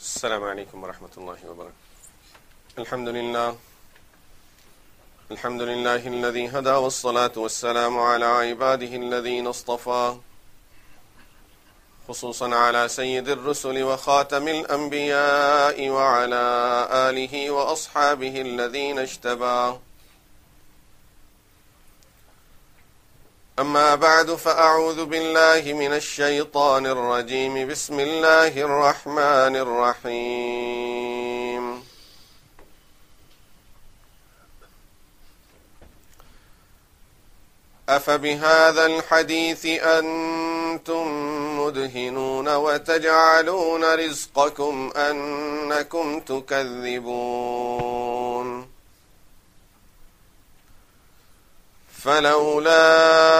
السلام عليكم ورحمة الله وبركاته. الحمد لله. الحمد لله الذي هدى والصلاة والسلام على عباده الذين اصطفى خصوصا على سيد الرسل وخاتم الأنبياء وعلى آله وأصحابه الذين اجتبى. أما بعد فأعوذ بالله من الشيطان الرجيم. بسم الله الرحمن الرحيم. أفبهذا الحديث أنتم مدهنون وتجعلون رزقكم أنكم تكذبون. فلولا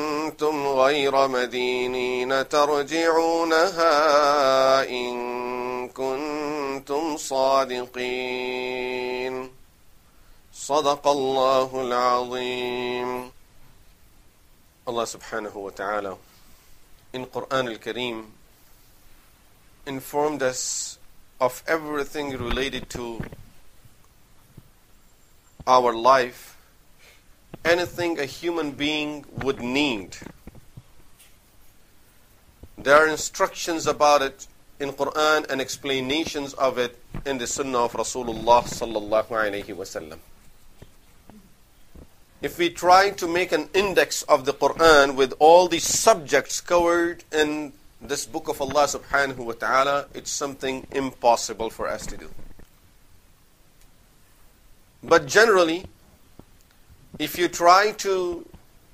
غير مدينين ترجعونها إن كنتم صادقين. صدق الله العظيم. الله سبحانه وتعالى in Quran al-Kareem informed us of everything related to our life anything a human being would need. There are instructions about it in Quran and explanations of it in the Sunnah of Rasulullah sallallahu alaihi wasallam. If we try to make an index of the Quran with all the subjects covered in this book of Allah subhanahu wa ta'ala, it's something impossible for us to do. But generally, if you try to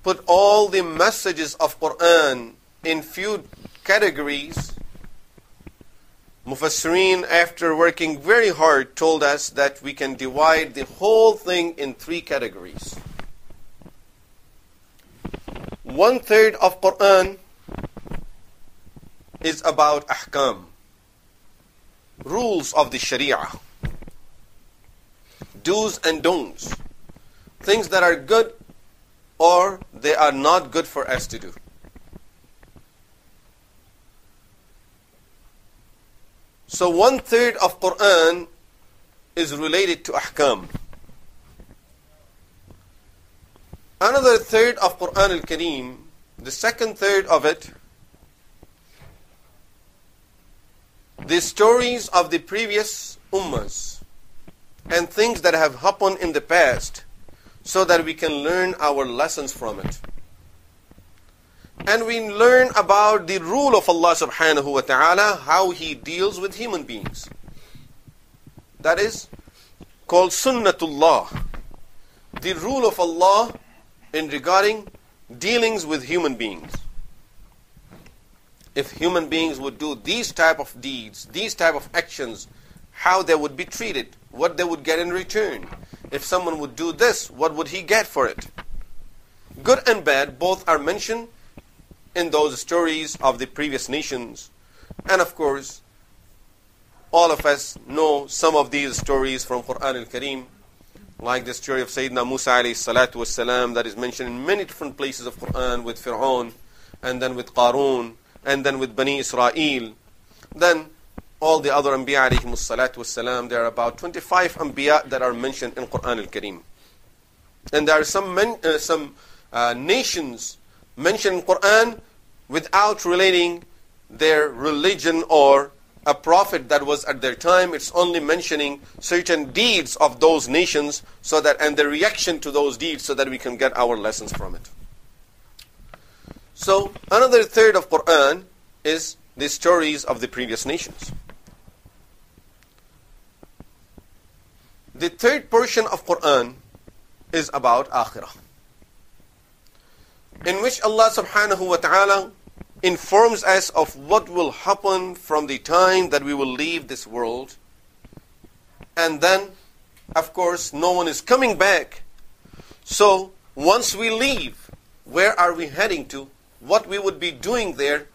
put all the messages of Quran in few categories, Mufassirin, after working very hard, told us that we can divide the whole thing in three categories. One third of Quran is about ahkam, rules of the Sharia, do's and don'ts things that are good or they are not good for us to do. So one third of Quran is related to ahkam. Another third of Quran al-Kareem, the second third of it, the stories of the previous ummas and things that have happened in the past so that we can learn our lessons from it. And we learn about the rule of Allah subhanahu wa ta'ala, how He deals with human beings. That is called Sunnatullah. The rule of Allah in regarding dealings with human beings. If human beings would do these type of deeds, these type of actions, how they would be treated, what they would get in return. If someone would do this, what would he get for it? Good and bad both are mentioned in those stories of the previous nations. And of course, all of us know some of these stories from Quran al-Kareem, like the story of Sayyidina Musa alayhi salatu wasalam that is mentioned in many different places of Quran with Fir'aun, and then with Qarun, and then with Bani Israel. Then all the other Anbiya alayhim salatu wasalam, there are about 25 Anbiya that are mentioned in Quran al-Kareem. And there are some, men, uh, some uh, nations mentioned in Quran without relating their religion or a prophet that was at their time. It's only mentioning certain deeds of those nations so that and the reaction to those deeds so that we can get our lessons from it. So another third of Quran is the stories of the previous nations. The third portion of Quran is about Akhirah. In which Allah subhanahu wa ta'ala informs us of what will happen from the time that we will leave this world and then of course, no one is coming back. So, once we leave, where are we heading to? What we would be doing there?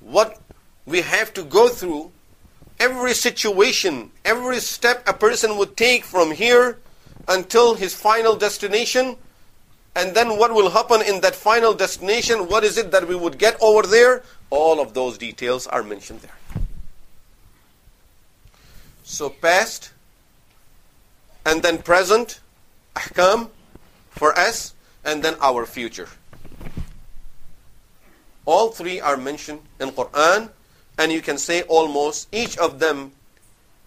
What we have to go through? Every situation, every step a person would take from here until his final destination, and then what will happen in that final destination, what is it that we would get over there, all of those details are mentioned there. So past, and then present, ahkam for us, and then our future. All three are mentioned in Quran, and you can say almost each of them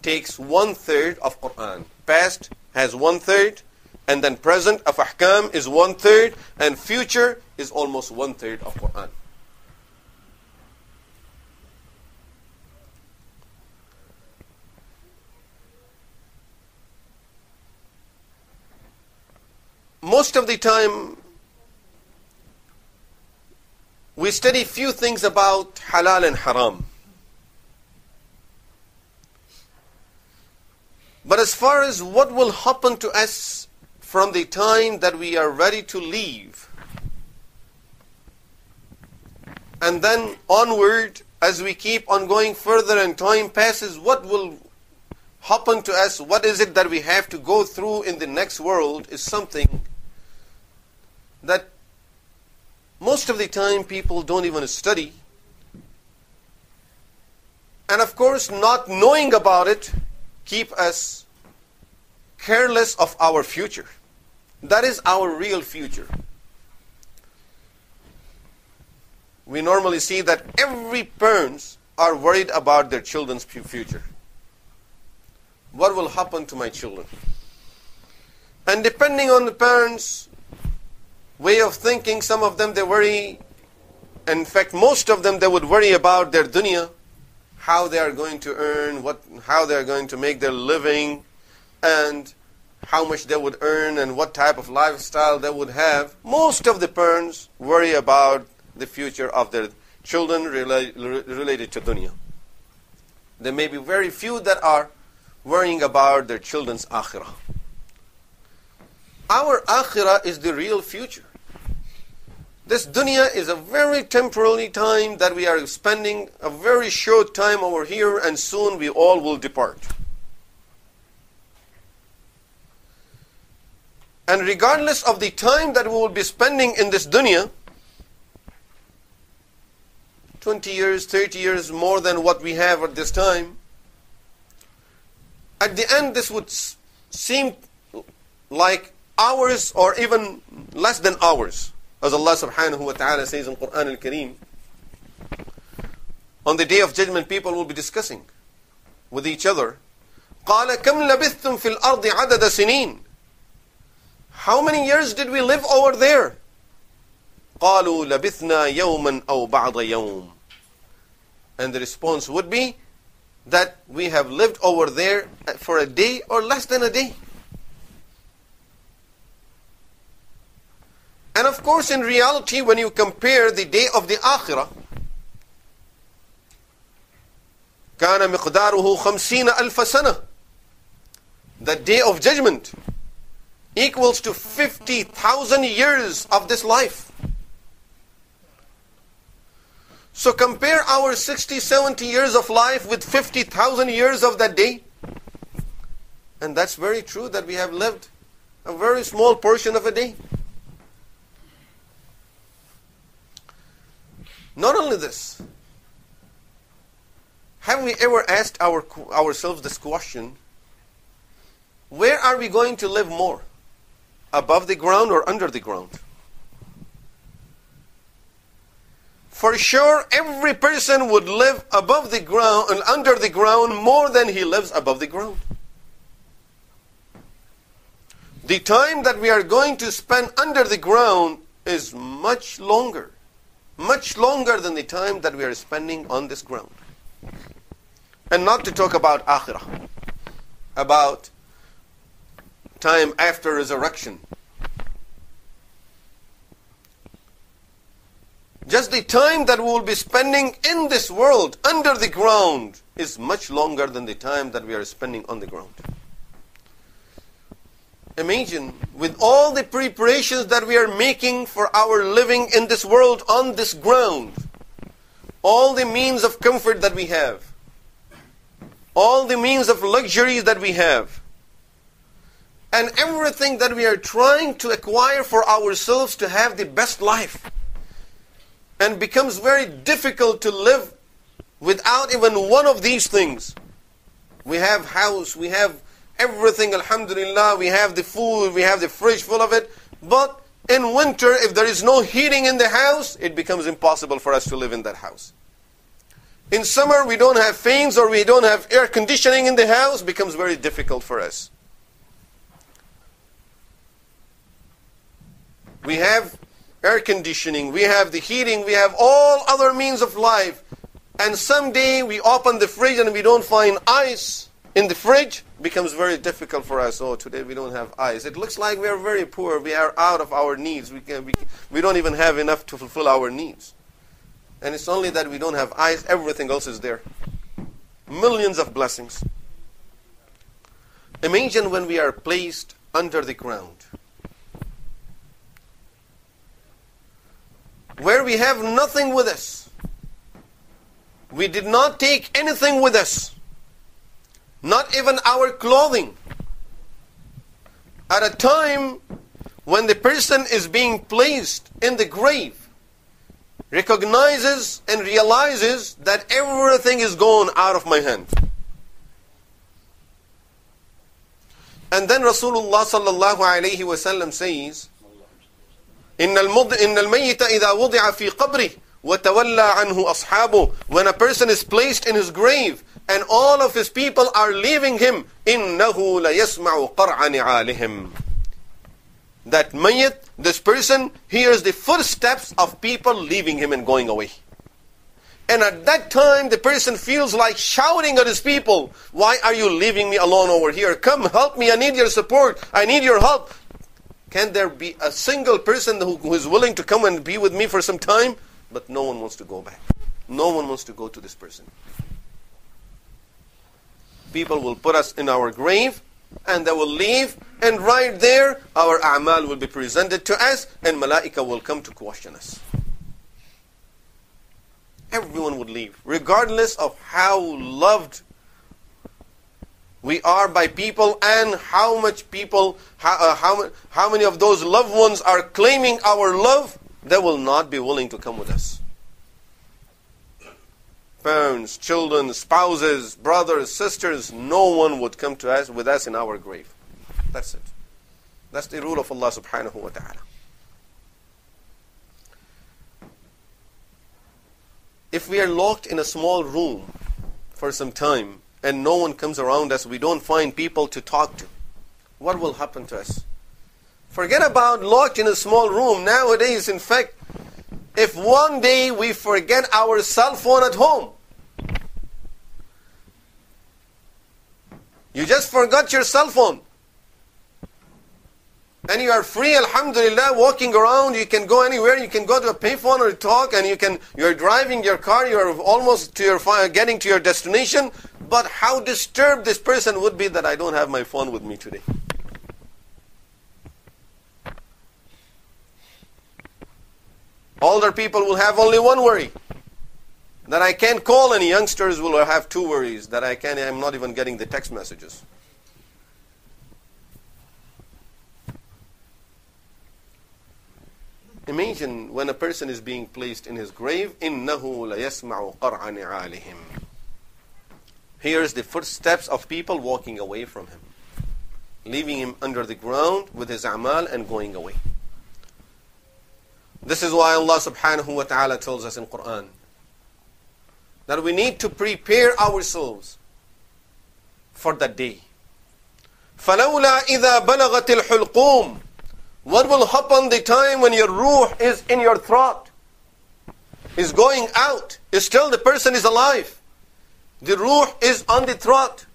takes one third of Quran. Past has one third, and then present of ahkam is one third, and future is almost one third of Quran. Most of the time, we study few things about halal and haram. But as far as what will happen to us from the time that we are ready to leave, and then onward, as we keep on going further and time passes, what will happen to us, what is it that we have to go through in the next world, is something that most of the time people don't even study. And of course, not knowing about it keep us careless of our future. That is our real future. We normally see that every parents are worried about their children's future. What will happen to my children? And depending on the parents' way of thinking, some of them they worry, in fact, most of them they would worry about their dunya, how they are going to earn, what, how they are going to make their living, and how much they would earn and what type of lifestyle they would have. Most of the parents worry about the future of their children rela- related to dunya. There may be very few that are worrying about their children's akhirah. Our akhirah is the real future. This dunya is a very temporary time that we are spending a very short time over here and soon we all will depart. And regardless of the time that we will be spending in this dunya, 20 years, 30 years more than what we have at this time, at the end this would seem like hours or even less than hours. As Allah subhanahu wa ta'ala says in Quran al-Kareem, on the day of judgment people will be discussing with each other. قال كم لبثتم في الأرض عدد سنين How many years did we live over there? قالوا لبثنا يوما أو بعض يوم And the response would be that we have lived over there for a day or less than a day. And of course, in reality, when you compare the day of the Akhirah, كان مقداره خمسين ألف سنة The day of judgment equals to 50,000 years of this life. So compare our 60, 70 years of life with 50,000 years of that day. And that's very true that we have lived a very small portion of a day. Not only this, have we ever asked our, ourselves this question? Where are we going to live more? Above the ground or under the ground? For sure, every person would live above the ground and under the ground more than he lives above the ground. The time that we are going to spend under the ground is much longer much longer than the time that we are spending on this ground. And not to talk about akhirah, about time after resurrection. Just the time that we will be spending in this world, under the ground, is much longer than the time that we are spending on the ground. Imagine with all the preparations that we are making for our living in this world on this ground, all the means of comfort that we have, all the means of luxuries that we have, and everything that we are trying to acquire for ourselves to have the best life, and becomes very difficult to live without even one of these things. We have house, we have everything, alhamdulillah, we have the food, we have the fridge full of it. But in winter, if there is no heating in the house, it becomes impossible for us to live in that house. In summer, we don't have fans or we don't have air conditioning in the house, becomes very difficult for us. We have air conditioning, we have the heating, we have all other means of life. And someday we open the fridge and we don't find ice in the fridge, becomes very difficult for us. Oh, today we don't have eyes. It looks like we are very poor. We are out of our needs. We, can, we, we don't even have enough to fulfill our needs. And it's only that we don't have eyes, everything else is there. Millions of blessings. Imagine when we are placed under the ground. Where we have nothing with us. We did not take anything with us not even our clothing. At a time when the person is being placed in the grave, recognizes and realizes that everything is gone out of my hand. And then Rasulullah sallallahu alayhi wasallam says, إن الميت إذا وضع في قبره وتولى عنه أصحابه When a person is placed in his grave and all of his people are leaving him إنه ليسمع قرع نعالهم that mayyit, this person hears the footsteps of people leaving him and going away. And at that time, the person feels like shouting at his people, Why are you leaving me alone over here? Come help me. I need your support. I need your help. Can there be a single person who, who is willing to come and be with me for some time? But no one wants to go back. No one wants to go to this person people will put us in our grave and they will leave and right there our a'mal will be presented to us and malaika will come to question us. Everyone would leave regardless of how loved we are by people and how much people how, uh, how, how many of those loved ones are claiming our love they will not be willing to come with us parents, children, spouses, brothers, sisters, no one would come to us with us in our grave. That's it. That's the rule of Allah subhanahu wa ta'ala. If we are locked in a small room for some time and no one comes around us, we don't find people to talk to, what will happen to us? Forget about locked in a small room. Nowadays, in fact, if one day we forget our cell phone at home, you just forgot your cell phone, and you are free, alhamdulillah, walking around, you can go anywhere, you can go to a payphone or talk, and you can, you're driving your car, you're almost to your, getting to your destination, but how disturbed this person would be that I don't have my phone with me today. Older people will have only one worry That I can't call any youngsters will have two worries. That I can't, I'm not even getting the text messages. Imagine when a person is being placed in his grave, إِنَّهُ لَيَسْمَعُ قَرْعَ نِعَالِهِمْ Here's the footsteps of people walking away from him, leaving him under the ground with his amal and going away. This is why Allah subhanahu wa ta'ala tells us in Quran that we need to prepare ourselves for that day. فَلَوْلَا إِذَا بَلَغَتِ الْحُلْقُومِ What will happen the time when your ruh is in your throat? Is going out. Is still the person is alive. The ruh is on the throat.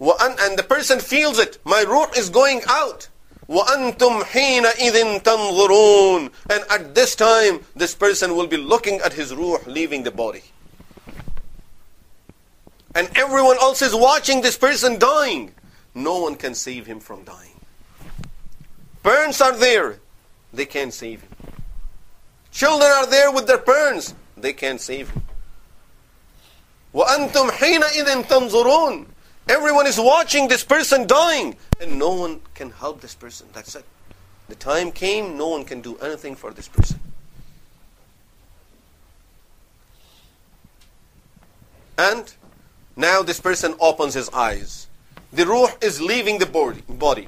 And the person feels it. My ruh is going out. وَأَنْتُمْ حِينَئِذٍ تَنْظُرُونَ And at this time, this person will be looking at his ruh leaving the body. And everyone else is watching this person dying. no one can save him from dying. Parents are there, they can't save him. Children are there with their parents, they can't save him. وَأَنْتُمْ حِينَئِذٍ تَنْظُرُونَ Everyone is watching this person dying, and no one can help this person. That's it. The time came, no one can do anything for this person. And now this person opens his eyes. The ruh is leaving the body.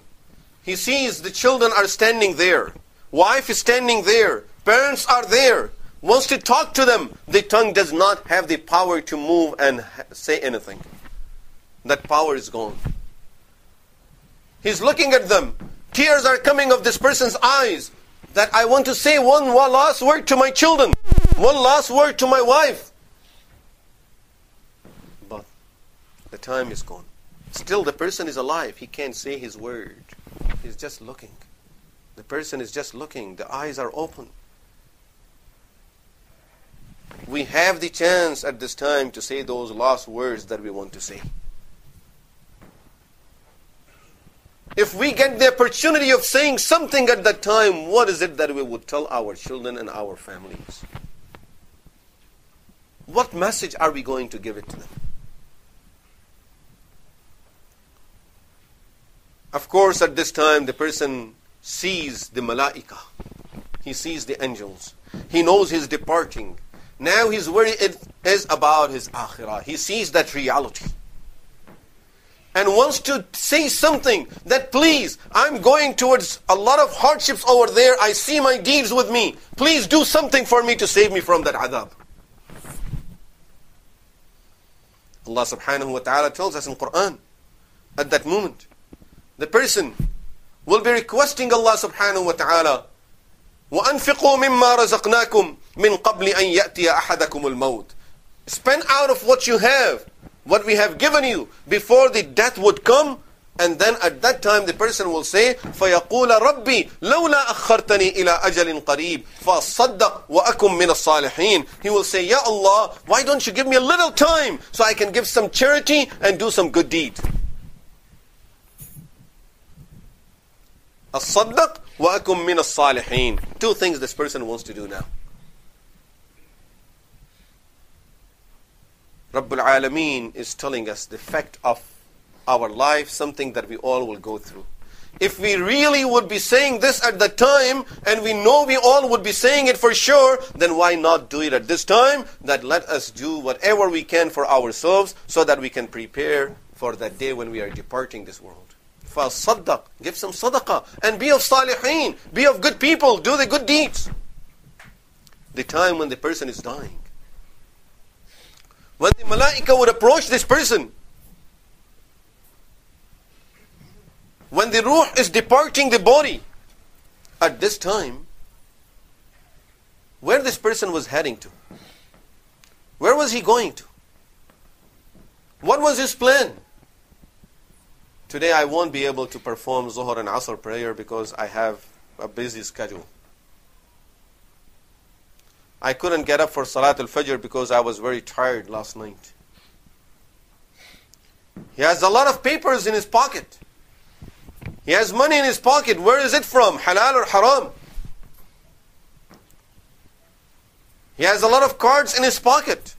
He sees the children are standing there. Wife is standing there. Parents are there. Wants to talk to them. The tongue does not have the power to move and say anything. That power is gone. He's looking at them. Tears are coming of this person's eyes. That I want to say one last word to my children. One last word to my wife. But the time is gone. Still the person is alive. He can't say his word. He's just looking. The person is just looking. The eyes are open. We have the chance at this time to say those last words that we want to say. If we get the opportunity of saying something at that time, what is it that we would tell our children and our families? What message are we going to give it to them? Of course, at this time, the person sees the malaika. He sees the angels. He knows he's departing. Now he's worried is about his akhirah. He sees that reality and wants to say something that please, I'm going towards a lot of hardships over there. I see my deeds with me. Please do something for me to save me from that adhab. Allah subhanahu wa ta'ala tells us in Quran at that moment, the person will be requesting Allah subhanahu wa ta'ala, وَأَنفِقُوا مِمَّا رَزَقْنَاكُمْ مِنْ قَبْلِ أَن يَأْتِيَ أَحَدَكُمُ الْمَوْتِ Spend out of what you have what we have given you, before the death would come, and then at that time the person will say, فَيَقُولَ رَبِّي لَوْلَا أَخَّرْتَنِي إِلَىٰ أَجَلٍ قَرِيبٍ فَأَصَّدَّقْ وَأَكُمْ مِنَ الصَّالِحِينَ He will say, Ya Allah, why don't you give me a little time so I can give some charity and do some good deeds? الصدق وأكن من الصالحين. Two things this person wants to do now. Rabbul Alameen is telling us the fact of our life, something that we all will go through. If we really would be saying this at the time, and we know we all would be saying it for sure, then why not do it at this time? That let us do whatever we can for ourselves so that we can prepare for that day when we are departing this world. فَصَدَّقْ Give some sadaqah. And be of salihin. Be of good people. Do the good deeds. The time when the person is dying. When the malaika would approach this person. When the ruh is departing the body. At this time, where this person was heading to? Where was he going to? What was his plan? Today I won't be able to perform Zuhr and Asr prayer because I have a busy schedule. I couldn't get up for Salat al-Fajr because I was very tired last night. He has a lot of papers in his pocket. He has money in his pocket. Where is it from? Halal or haram? He has a lot of cards in his pocket.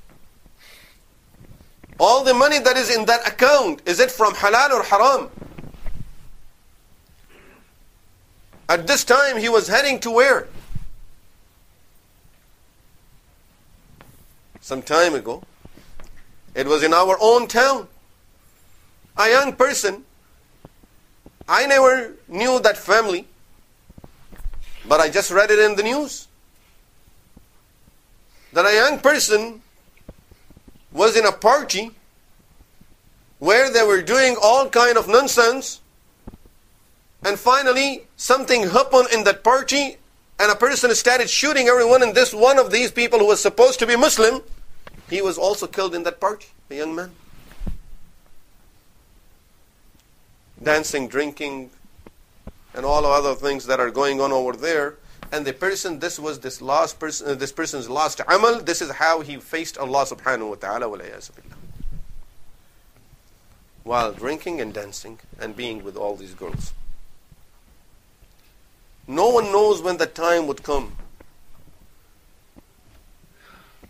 All the money that is in that account, is it from halal or haram? At this time, he was heading to where? Some time ago. It was in our own town. A young person. I never knew that family. But I just read it in the news. That a young person was in a party where they were doing all kind of nonsense and finally something happened in that party and a person started shooting everyone and this one of these people who was supposed to be Muslim he was also killed in that party a young man dancing drinking and all other things that are going on over there and the person, this was this last person, uh, this person's last amal, this is how he faced Allah subhanahu wa ta'ala while drinking and dancing and being with all these girls. No one knows when that time would come.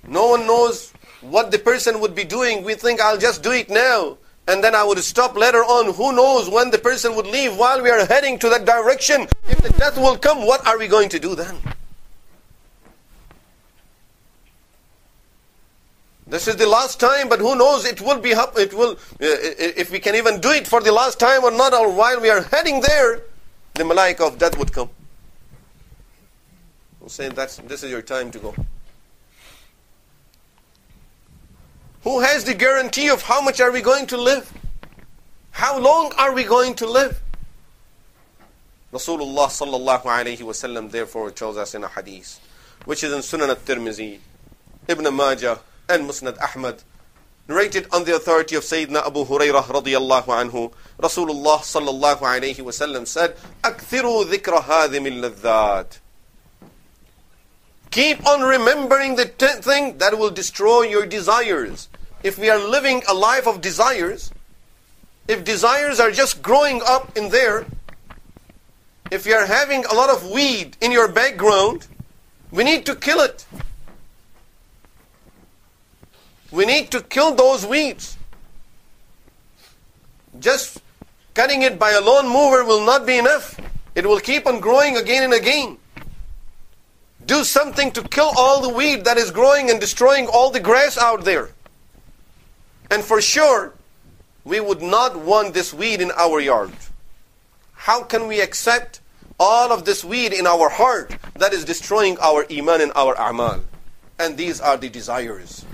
No one knows what the person would be doing. We think I'll just do it now and then I would stop later on. Who knows when the person would leave while we are heading to that direction. If the death will come, what are we going to do then? This is the last time, but who knows? It will be. It will. Uh, if we can even do it for the last time or not, or while we are heading there, the malaika of death would come. We'll say that's this is your time to go. Who has the guarantee of how much are we going to live? How long are we going to live? Rasulullah sallallahu alayhi wasallam therefore tells us in a hadith, which is in Sunan al-Tirmizi, Ibn Majah, and Musnad Ahmad, narrated on the authority of Sayyidina Abu Hurairah radiyallahu anhu, Rasulullah sallallahu alayhi wasallam said, أكثروا ذكر هذه اللذات Keep on remembering the thing that will destroy your desires. If we are living a life of desires, if desires are just growing up in there, if you are having a lot of weed in your background, we need to kill it. We need to kill those weeds. Just cutting it by a lawn mower will not be enough. It will keep on growing again and again. Do something to kill all the weed that is growing and destroying all the grass out there. And for sure, we would not want this weed in our yard. How can we accept all of this weed in our heart that is destroying our iman and our amal? And these are the desires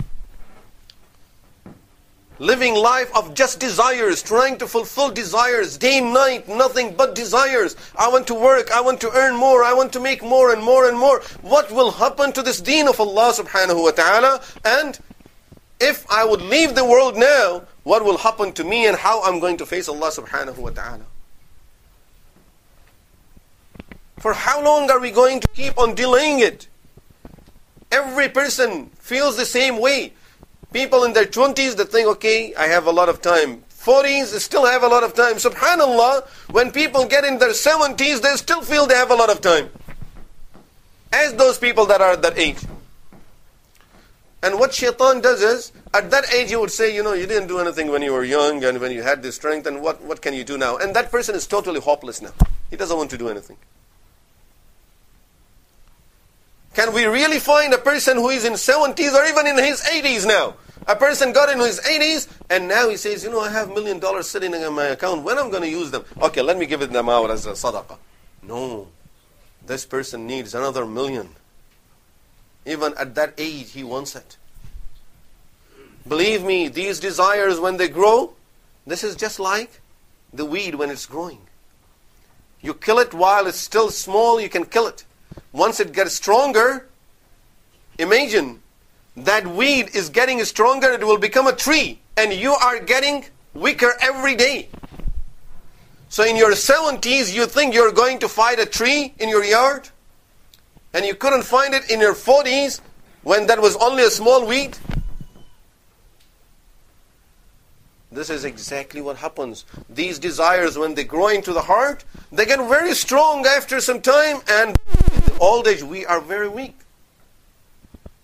living life of just desires, trying to fulfill desires, day and night, nothing but desires. I want to work, I want to earn more, I want to make more and more and more. What will happen to this deen of Allah subhanahu wa ta'ala? And if I would leave the world now, what will happen to me and how I'm going to face Allah subhanahu wa ta'ala? For how long are we going to keep on delaying it? Every person feels the same way. People in their 20s, that think, okay, I have a lot of time. 40s, still have a lot of time. Subhanallah, when people get in their 70s, they still feel they have a lot of time. As those people that are at that age. And what shaitan does is, at that age you would say, you know, you didn't do anything when you were young and when you had this strength, and what, what can you do now? And that person is totally hopeless now. He doesn't want to do anything. Can we really find a person who is in 70s or even in his 80s now? A person got in his 80s and now he says, you know, I have million dollars sitting in my account. When I'm going to use them? Okay, let me give them out as a sadaqah. No. This person needs another million. Even at that age, he wants it. Believe me, these desires, when they grow, this is just like the weed when it's growing. You kill it while it's still small, you can kill it. Once it gets stronger, imagine that weed is getting stronger, it will become a tree, and you are getting weaker every day. So in your 70s, you think you're going to fight a tree in your yard, and you couldn't find it in your 40s when that was only a small weed? This is exactly what happens. These desires, when they grow into the heart, they get very strong after some time, and old age, we are very weak.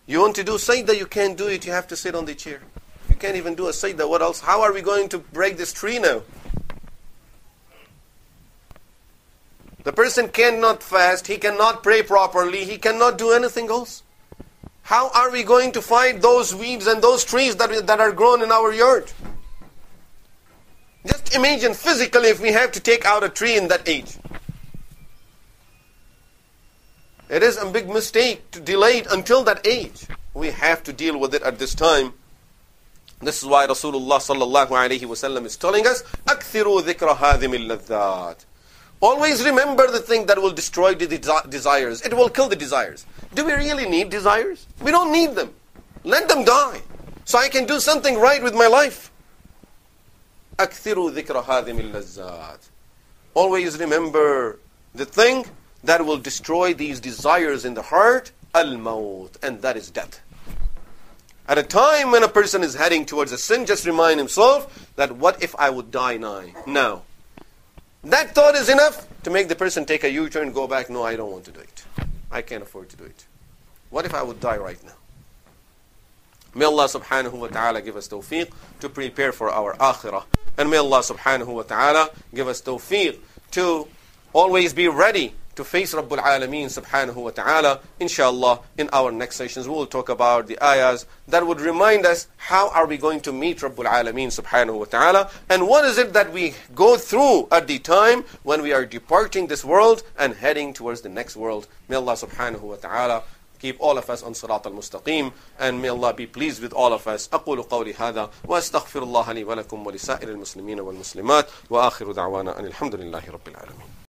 You want to do sajda, you can't do it, you have to sit on the chair. You can't even do a sajda, what else? How are we going to break this tree now? The person cannot fast, he cannot pray properly, he cannot do anything else. How are we going to fight those weeds and those trees that, that are grown in our yard? Just imagine physically if we have to take out a tree in that age. It is a big mistake to delay it until that age. We have to deal with it at this time. This is why Rasulullah sallallahu alayhi wasallam is telling us, أَكْثِرُوا ذِكْرَ هَذِمِ اللَّذَّاتِ Always remember the thing that will destroy the desires. It will kill the desires. Do we really need desires? We don't need them. Let them die. So I can do something right with my life. أكثروا ذكر هذه اللذات Always remember the thing that will destroy these desires in the heart, al-maut, and that is death. At a time when a person is heading towards a sin, just remind himself that what if I would die now? Now. That thought is enough to make the person take a U-turn, go back, no, I don't want to do it. I can't afford to do it. What if I would die right now? May Allah subhanahu wa ta'ala give us tawfiq to prepare for our akhirah. And may Allah subhanahu wa ta'ala give us tawfiq to always be ready to face Rabbul Alameen subhanahu wa ta'ala. Inshallah, in our next sessions, we will talk about the ayahs that would remind us how are we going to meet Rabbul Alameen subhanahu wa ta'ala and what is it that we go through at the time when we are departing this world and heading towards the next world. May Allah subhanahu wa ta'ala keep all of us on Sirat al-Mustaqim and may Allah be pleased with all of us أقول قولي هذا وأستغفر الله لي ولكم ولسائر المسلمين والمسلمات وآخر دعوانا أن الحمد لله رب العالمين